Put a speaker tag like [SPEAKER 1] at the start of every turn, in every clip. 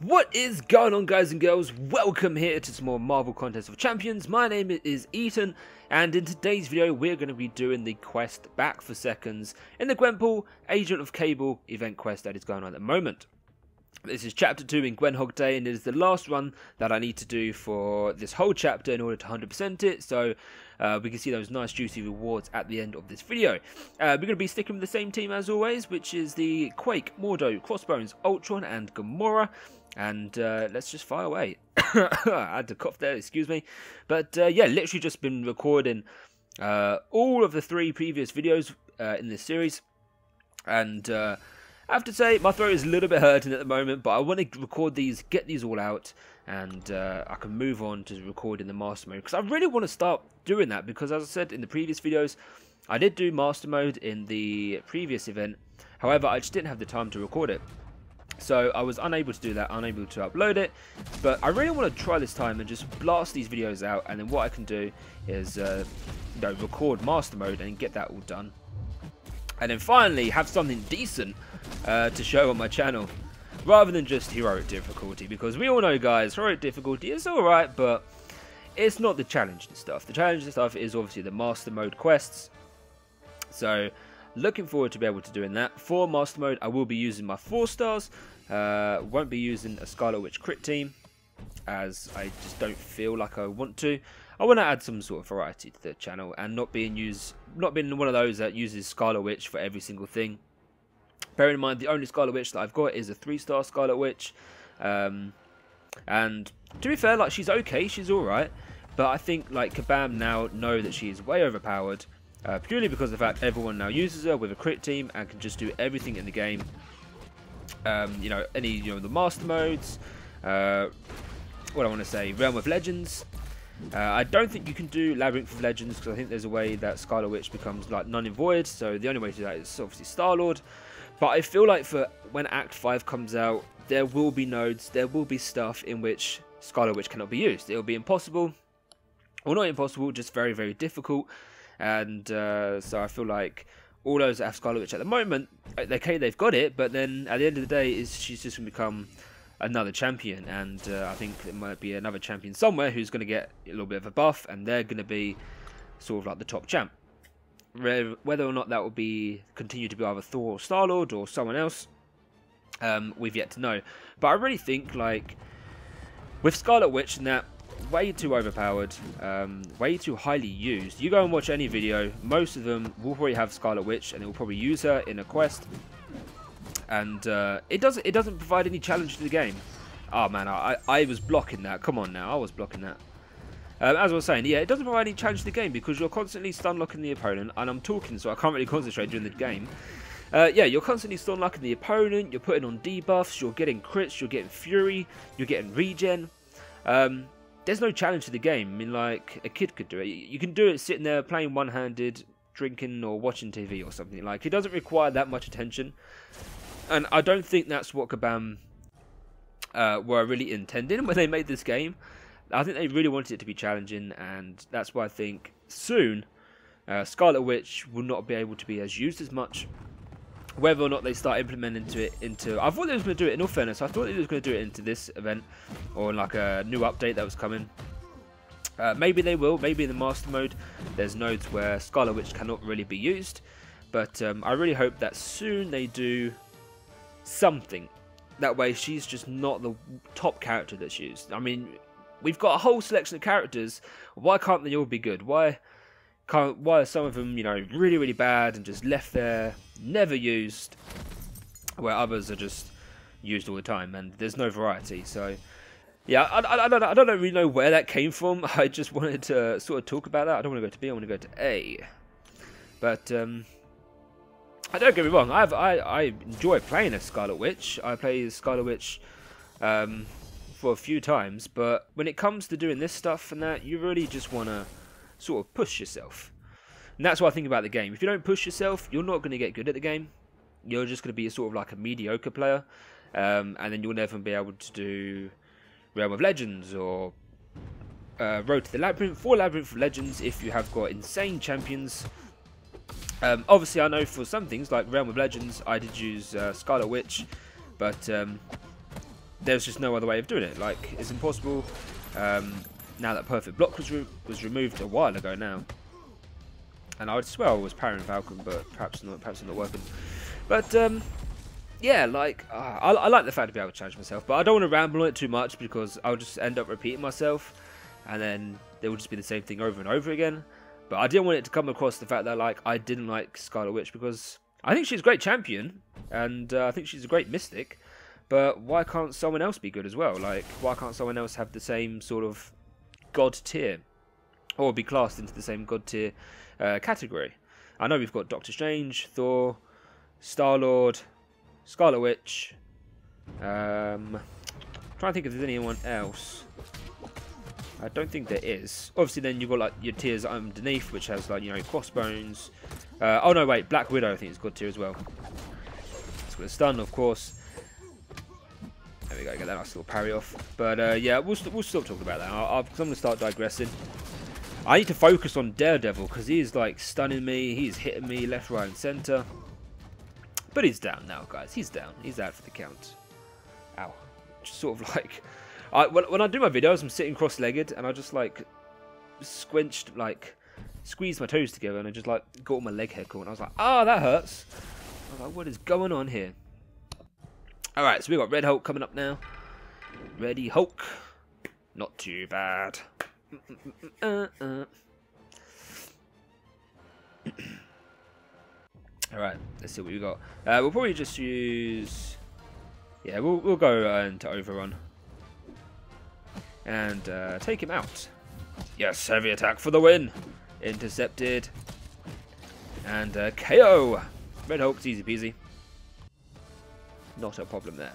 [SPEAKER 1] What is going on guys and girls? Welcome here to some more Marvel Contest of Champions. My name is Eton and in today's video we're going to be doing the quest Back for Seconds in the Gwenpool Agent of Cable event quest that is going on at the moment. This is chapter 2 in Gwenhog Day and it is the last run that I need to do for this whole chapter in order to 100% it. So uh, we can see those nice juicy rewards at the end of this video. Uh, we're going to be sticking with the same team as always, which is the Quake, Mordo, Crossbones, Ultron and Gamora. And uh, let's just fire away. I had to cough there, excuse me. But uh, yeah, literally just been recording uh, all of the three previous videos uh, in this series. And I have to say, my throat is a little bit hurting at the moment, but I want to record these, get these all out, and uh, I can move on to recording the master mode. Because I really want to start doing that, because as I said in the previous videos, I did do master mode in the previous event. However, I just didn't have the time to record it. So I was unable to do that, unable to upload it. But I really want to try this time and just blast these videos out. And then what I can do is uh, you know, record master mode and get that all done. And then finally have something decent uh, to show on my channel rather than just heroic difficulty because we all know guys heroic difficulty is alright but it's not the challenging stuff. The challenging stuff is obviously the master mode quests. So looking forward to be able to doing that. For master mode I will be using my four stars. Uh, won't be using a Scarlet Witch crit team as I just don't feel like I want to I want to add some sort of variety to the channel and not being used not being one of those that uses Scarlet Witch for every single thing Bearing in mind, the only Scarlet Witch that I've got is a three-star Scarlet Witch. Um, and to be fair, like she's okay, she's alright. But I think like Kabam now know that she is way overpowered. Uh, purely because of the fact everyone now uses her with a crit team and can just do everything in the game. Um, you know, any you know the master modes. Uh, what I want to say, Realm of Legends. Uh, I don't think you can do Labyrinth of Legends because I think there's a way that Scarlet Witch becomes like non and void. So the only way to do that is obviously Star Lord. But I feel like for when Act 5 comes out, there will be nodes, there will be stuff in which Scarlet Witch cannot be used. It will be impossible, or not impossible, just very, very difficult. And uh, so I feel like all those that have Scarlet Witch at the moment, okay, they've got it, but then at the end of the day, is she's just going to become another champion. And uh, I think there might be another champion somewhere who's going to get a little bit of a buff, and they're going to be sort of like the top champ whether or not that will be continue to be either Thor or Star Lord or someone else, um, we've yet to know. But I really think like with Scarlet Witch and that way too overpowered, um, way too highly used. You go and watch any video, most of them will probably have Scarlet Witch and it will probably use her in a quest. And uh, it doesn't it doesn't provide any challenge to the game. Oh man, I, I was blocking that. Come on now, I was blocking that. Um, as I was saying, yeah, it doesn't provide any challenge to the game because you're constantly stun locking the opponent, and I'm talking, so I can't really concentrate during the game. Uh, yeah, you're constantly stun locking the opponent, you're putting on debuffs, you're getting crits, you're getting fury, you're getting regen. Um, there's no challenge to the game. I mean, like, a kid could do it. You can do it sitting there playing one-handed, drinking or watching TV or something. Like, it doesn't require that much attention. And I don't think that's what Kabam uh, were really intending when they made this game. I think they really wanted it to be challenging, and that's why I think soon uh, Scarlet Witch will not be able to be as used as much. Whether or not they start implementing it into, I thought they was going to do it. In all fairness, I thought they was going to do it into this event or like a new update that was coming. Uh, maybe they will. Maybe in the master mode, there's nodes where Scarlet Witch cannot really be used. But um, I really hope that soon they do something. That way, she's just not the top character that's used. I mean, We've got a whole selection of characters. Why can't they all be good? Why can't? Why are some of them, you know, really, really bad and just left there, never used, where others are just used all the time and there's no variety. So, yeah, I, I, I, don't, I don't really know where that came from. I just wanted to sort of talk about that. I don't want to go to B. I want to go to A. But um, I don't get me wrong. I've, I I enjoy playing as Scarlet Witch. I play Scarlet Witch. Um, for a few times, but when it comes to doing this stuff and that, you really just want to sort of push yourself. And that's what I think about the game. If you don't push yourself, you're not going to get good at the game. You're just going to be a sort of like a mediocre player, um, and then you'll never be able to do Realm of Legends or uh, Road to the Labyrinth for Labyrinth of Legends if you have got insane champions. Um, obviously, I know for some things like Realm of Legends, I did use uh, Scarlet Witch, but um, there's just no other way of doing it. Like, it's impossible. Um, now that perfect block was, re was removed a while ago now. And I would swear I was parrying Falcon, but perhaps not, perhaps not working. But, um, yeah, like, uh, I, I, like the fact to be able to challenge myself, but I don't want to ramble on it too much because I'll just end up repeating myself, and then it will just be the same thing over and over again. But I didn't want it to come across the fact that, like, I didn't like Scarlet Witch because I think she's a great champion, and uh, I think she's a great mystic, but why can't someone else be good as well? Like, why can't someone else have the same sort of god tier, or be classed into the same god tier uh, category. I know we've got Doctor Strange, Thor, Star Lord, Scarlet Witch. Um, trying to think if there's anyone else. I don't think there is. Obviously, then you've got like your tiers underneath, which has like you know crossbones. Uh, oh no, wait, Black Widow I think is good tier as well. It's got a stun, of course. There we go, get that nice little parry off. But uh, yeah, we'll, st we'll stop talking about that. i am going to start digressing. I need to focus on Daredevil because he's like stunning me. He's hitting me left, right, and centre. But he's down now, guys. He's down. He's out for the count. Ow. Just sort of like... I, when, when I do my videos, I'm sitting cross-legged and I just like squinched, like squeezed my toes together and I just like got all my leg hair caught. And I was like, ah, oh, that hurts. I was like, what is going on here? Alright, so we got Red Hulk coming up now. Ready Hulk. Not too bad. Uh, uh. Alright, let's see what we got. Uh, we'll probably just use... Yeah, we'll, we'll go uh, into Ultron. And uh, take him out. Yes, heavy attack for the win. Intercepted. And uh, KO. Red Hulk's easy peasy. Not a problem there.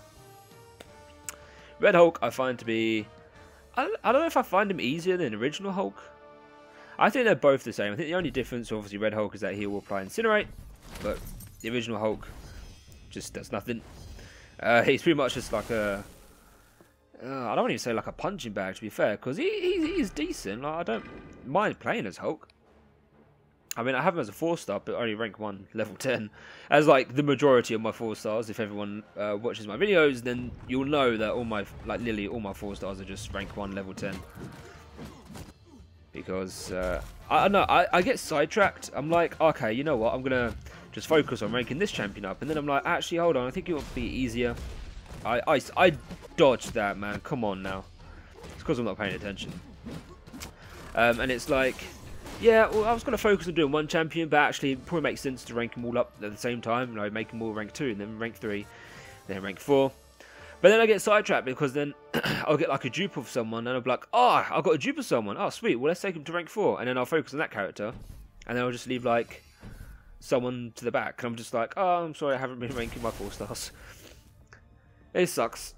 [SPEAKER 1] Red Hulk I find to be... I, don't know if I find him easier than original Hulk. I think they're both the same. I think the only difference, obviously, Red Hulk is that he will apply Incinerate, but the original Hulk just does nothing. Uh, he's pretty much just like a... Uh, I don't want to say like a punching bag, to be fair, because he, he, he's decent. Like, I don't mind playing as Hulk. I mean, I have him as a four star, but only rank one, level ten. As like the majority of my four stars. If everyone uh, watches my videos, then you'll know that all my like literally all my four stars are just rank one, level ten. Because uh, I, know I, I get sidetracked. I'm like, okay, you know what? I'm gonna just focus on ranking this champion up, and then I'm like, actually, hold on. I think it would be easier. I I, I dodged that, man. Come on now. It's because I'm not paying attention. Um, and it's like yeah, well, I was going to focus on doing one champion, but actually it probably makes sense to rank them all up at the same time. You know, make them all rank 2, and then rank 3, then rank 4. But then I get sidetracked because then I'll get like a dupe of someone, and I'll be like, ah, oh, I've got a dupe of someone. Oh, sweet, well, let's take him to rank 4. And then I'll focus on that character, and then I'll just leave like someone to the back. And I'm just like, oh, I'm sorry, I haven't been ranking my 4 stars. It sucks.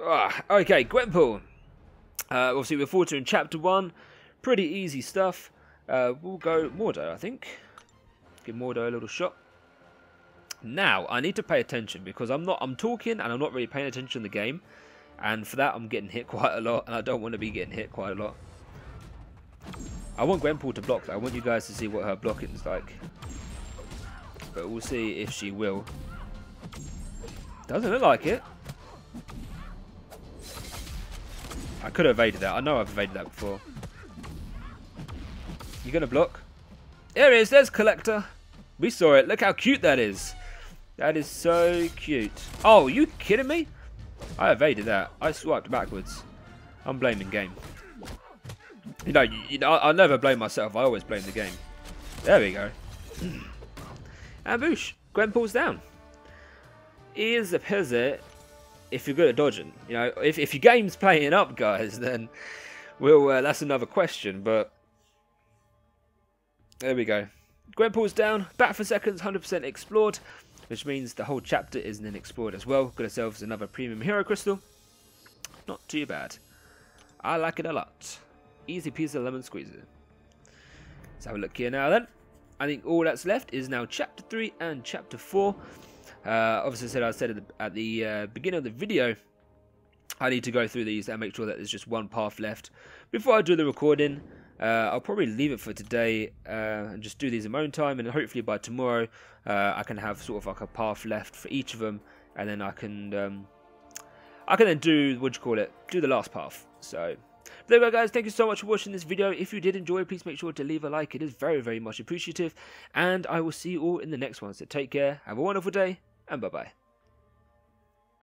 [SPEAKER 1] Ah, okay, Gwenpool. Uh, obviously, we're forward to in Chapter 1. Pretty easy stuff. Uh, we'll go Mordo, I think. Give Mordo a little shot. Now, I need to pay attention because I'm not I'm talking and I'm not really paying attention to the game. And for that, I'm getting hit quite a lot, and I don't want to be getting hit quite a lot. I want Gwenpool to block. I want you guys to see what her blocking is like. But we'll see if she will. Doesn't look like it. I could have evaded that. I know I've evaded that before. You gonna block? There it is, there's Collector. We saw it. Look how cute that is. That is so cute. Oh, you kidding me? I evaded that. I swiped backwards. I'm blaming game. You know, you, know, I, never blame myself. I always blame the game. There we go. Ambush. Gwenpool's down. Is a pizza if you're good at dodging. You know, if, if your game's playing up, guys, then well, uh, that's another question. But there we go. Gwenpool's down. Back for seconds, 100% explored. Which means the whole chapter is then explored as well. Got ourselves another premium hero crystal. Not too bad. I like it a lot. Easy piece of lemon squeezer. Let's have a look here now then. I think all that's left is now chapter 3 and chapter 4. Uh, obviously, I said I said at the, at the uh, beginning of the video, I need to go through these and make sure that there's just one path left before I do the recording. Uh, I'll probably leave it for today uh, and just do these in my own time, and hopefully by tomorrow uh, I can have sort of like a path left for each of them, and then I can um, I can then do, what you call it, do the last path. So, there we go guys, thank you so much for watching this video. If you did enjoy, please make sure to leave a like, it is very, very much appreciative. And I will see you all in the next one, so take care, have a wonderful day, and bye-bye.